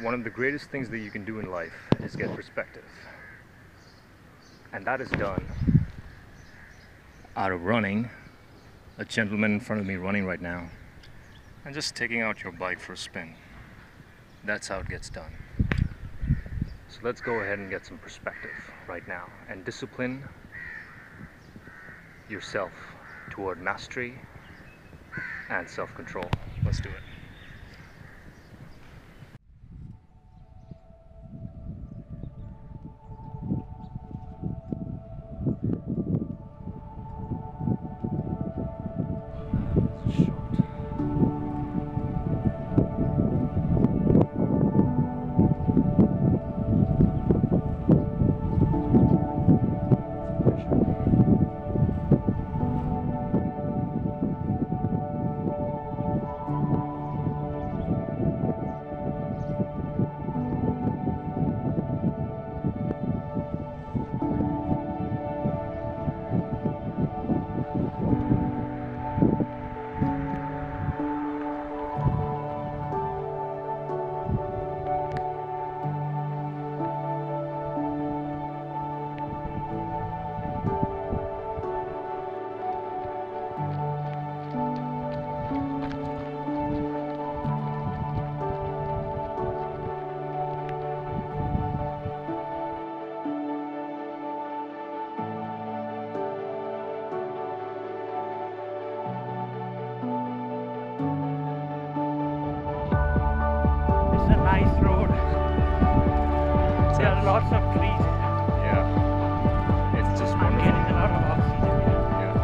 one of the greatest things that you can do in life is get perspective. And that is done out of running, a gentleman in front of me running right now, and just taking out your bike for a spin. That's how it gets done. So let's go ahead and get some perspective right now and discipline yourself toward mastery and self control. Let's do it. It's a nice road. There are lots of trees. Yeah. It's just I'm wonderful. getting a lot of oxygen. Yeah.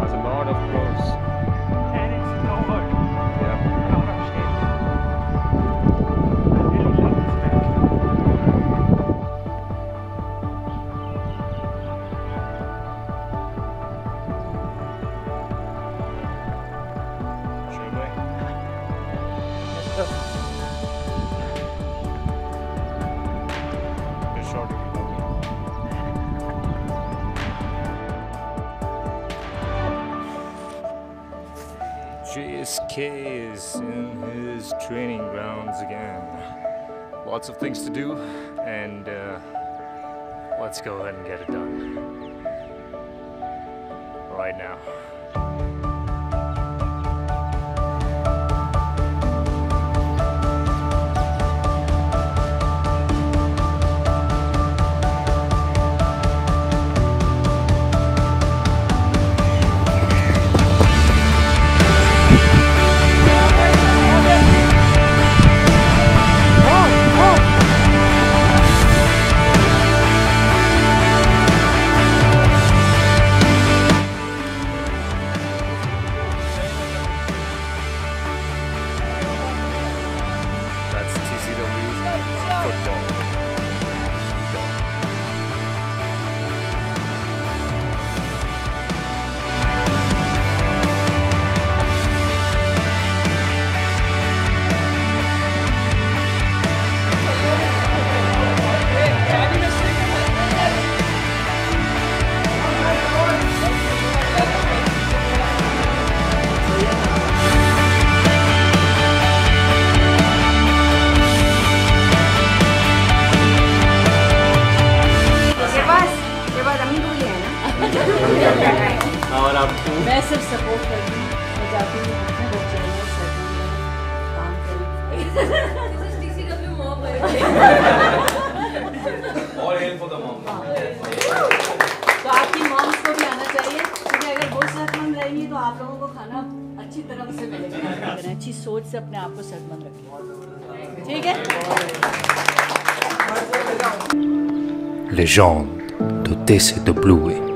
There's a lot of pros. And it's covered. Yeah. A lot of shade. I really love this place. Sure way. Yes, sir. JSK is in his training grounds again. Lots of things to do, and uh, let's go ahead and get it done. Right now. Football. मैं सिर्फ़ support करती हूँ मैं जाती हूँ अपने बच्चे में सर्दी में काम तो आपकी मॉम्स को भी आना चाहिए क्योंकि अगर वो सेहतमंद रहेंगी तो आप लोगों को खाना अच्छी तरह से मिलेगा। अच्छी सोच से अपने आप को सेहतमंद रखें ठीक है? Légende de TCW.